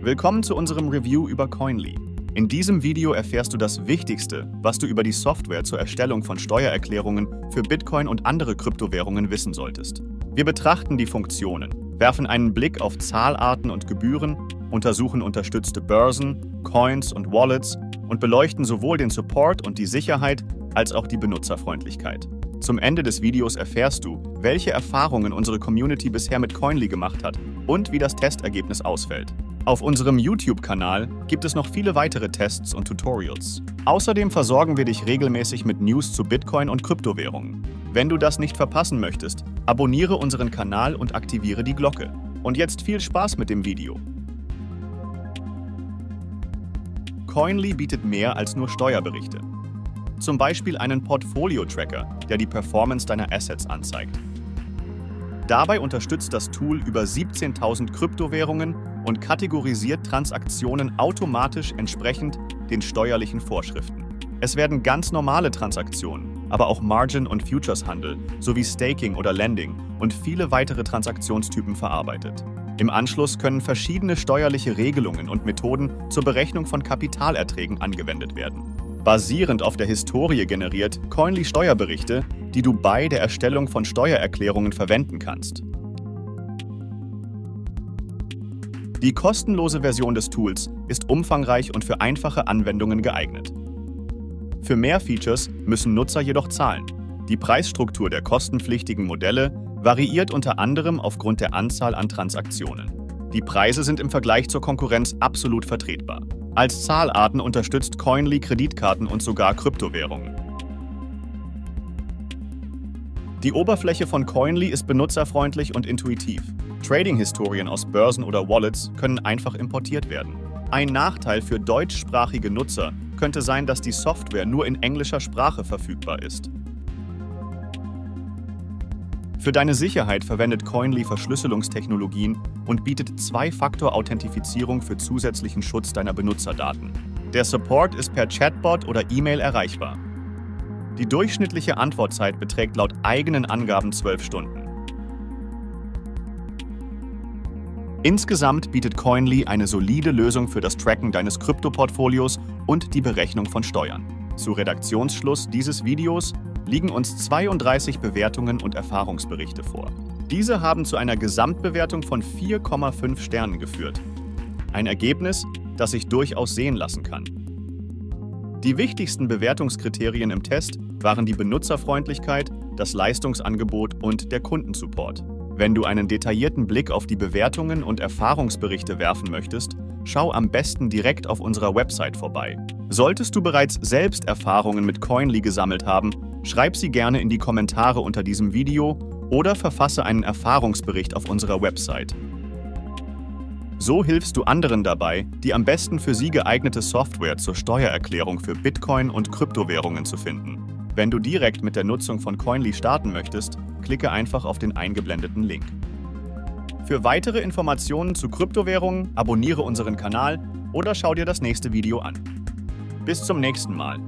Willkommen zu unserem Review über Coinly. In diesem Video erfährst du das Wichtigste, was du über die Software zur Erstellung von Steuererklärungen für Bitcoin und andere Kryptowährungen wissen solltest. Wir betrachten die Funktionen, werfen einen Blick auf Zahlarten und Gebühren, untersuchen unterstützte Börsen, Coins und Wallets und beleuchten sowohl den Support und die Sicherheit als auch die Benutzerfreundlichkeit. Zum Ende des Videos erfährst du, welche Erfahrungen unsere Community bisher mit Coinly gemacht hat und wie das Testergebnis ausfällt. Auf unserem YouTube-Kanal gibt es noch viele weitere Tests und Tutorials. Außerdem versorgen wir dich regelmäßig mit News zu Bitcoin und Kryptowährungen. Wenn du das nicht verpassen möchtest, abonniere unseren Kanal und aktiviere die Glocke. Und jetzt viel Spaß mit dem Video. Coinly bietet mehr als nur Steuerberichte. Zum Beispiel einen Portfolio-Tracker, der die Performance deiner Assets anzeigt. Dabei unterstützt das Tool über 17.000 Kryptowährungen und kategorisiert Transaktionen automatisch entsprechend den steuerlichen Vorschriften. Es werden ganz normale Transaktionen, aber auch Margin- und Futures-Handel sowie Staking oder Lending und viele weitere Transaktionstypen verarbeitet. Im Anschluss können verschiedene steuerliche Regelungen und Methoden zur Berechnung von Kapitalerträgen angewendet werden. Basierend auf der Historie generiert Coinly Steuerberichte, die du bei der Erstellung von Steuererklärungen verwenden kannst. Die kostenlose Version des Tools ist umfangreich und für einfache Anwendungen geeignet. Für mehr Features müssen Nutzer jedoch zahlen. Die Preisstruktur der kostenpflichtigen Modelle variiert unter anderem aufgrund der Anzahl an Transaktionen. Die Preise sind im Vergleich zur Konkurrenz absolut vertretbar. Als Zahlarten unterstützt Coinly Kreditkarten und sogar Kryptowährungen. Die Oberfläche von Coinly ist benutzerfreundlich und intuitiv. Trading-Historien aus Börsen oder Wallets können einfach importiert werden. Ein Nachteil für deutschsprachige Nutzer könnte sein, dass die Software nur in englischer Sprache verfügbar ist. Für deine Sicherheit verwendet Coinly Verschlüsselungstechnologien und bietet Zwei-Faktor-Authentifizierung für zusätzlichen Schutz deiner Benutzerdaten. Der Support ist per Chatbot oder E-Mail erreichbar. Die durchschnittliche Antwortzeit beträgt laut eigenen Angaben 12 Stunden. Insgesamt bietet Coinly eine solide Lösung für das Tracken deines Kryptoportfolios und die Berechnung von Steuern. Zu Redaktionsschluss dieses Videos liegen uns 32 Bewertungen und Erfahrungsberichte vor. Diese haben zu einer Gesamtbewertung von 4,5 Sternen geführt. Ein Ergebnis, das sich durchaus sehen lassen kann. Die wichtigsten Bewertungskriterien im Test waren die Benutzerfreundlichkeit, das Leistungsangebot und der Kundensupport. Wenn du einen detaillierten Blick auf die Bewertungen und Erfahrungsberichte werfen möchtest, schau am besten direkt auf unserer Website vorbei. Solltest du bereits selbst Erfahrungen mit Coinly gesammelt haben, schreib sie gerne in die Kommentare unter diesem Video oder verfasse einen Erfahrungsbericht auf unserer Website. So hilfst du anderen dabei, die am besten für sie geeignete Software zur Steuererklärung für Bitcoin und Kryptowährungen zu finden. Wenn du direkt mit der Nutzung von Coinly starten möchtest, klicke einfach auf den eingeblendeten Link. Für weitere Informationen zu Kryptowährungen abonniere unseren Kanal oder schau dir das nächste Video an. Bis zum nächsten Mal.